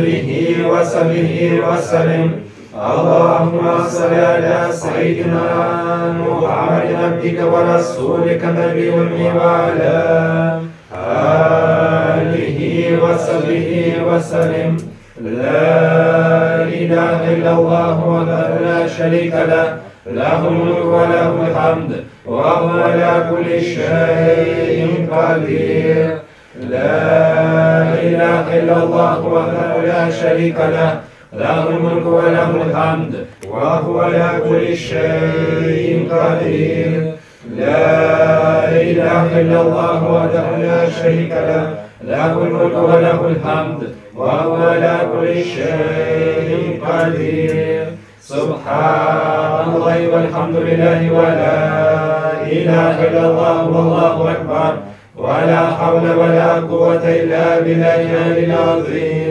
آله وصحبه وسلم. اللهم صل على سيدنا محمد عبدك ورسولك النبي وعلى آله وصحبه وسلم. لا إله إلا الله وحده لا شريك له. له الملك وله الحمد وهو على كل شيء قدير. لا إله إلا الله وحده لا شريك له له الملك وله الحمد وهو على كل شيء قدير. لا إله إلا الله وحده لا شريك له له الملك وله الحمد وهو على كل شيء قدير. سبحان الله والحمد لله ولا إله إلا الله والله أكبر. ولا حول ولا قوة إلا بالله العظيم.